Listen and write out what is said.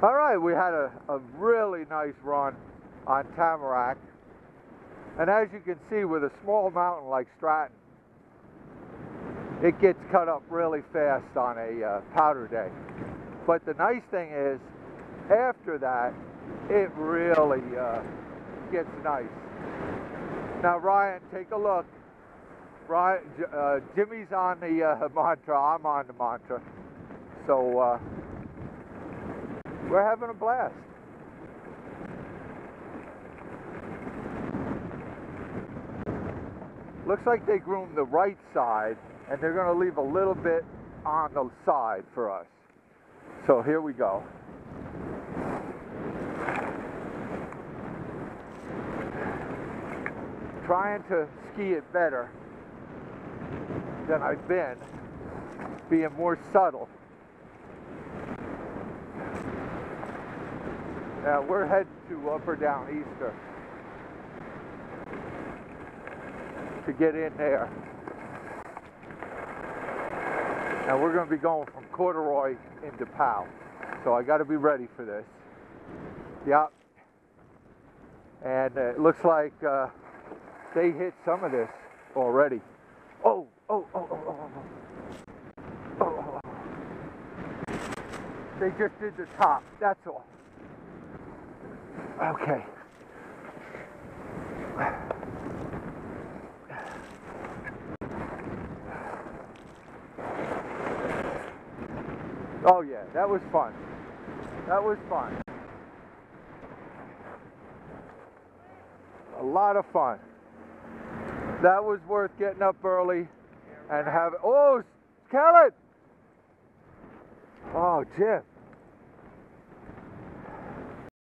All right, we had a, a really nice run on Tamarack. And as you can see, with a small mountain like Stratton, it gets cut up really fast on a uh, powder day. But the nice thing is, after that, it really uh, gets nice. Now, Ryan, take a look. Ryan, uh, Jimmy's on the uh, mantra. I'm on the mantra. So uh, we're having a blast. Looks like they groomed the right side and they're going to leave a little bit on the side for us. So here we go. Trying to ski it better than I've been, being more subtle. Now we're heading to Upper Downeaster to get in there. Now we're going to be going from Corduroy into Powell. So I got to be ready for this. Yep. And uh, it looks like uh, they hit some of this already. Oh, oh, oh, oh, oh, oh. oh, oh. They just did the top, that's all. Okay. Oh yeah, that was fun. That was fun. A lot of fun. That was worth getting up early and have. Oh, Kellen! Oh, Jim.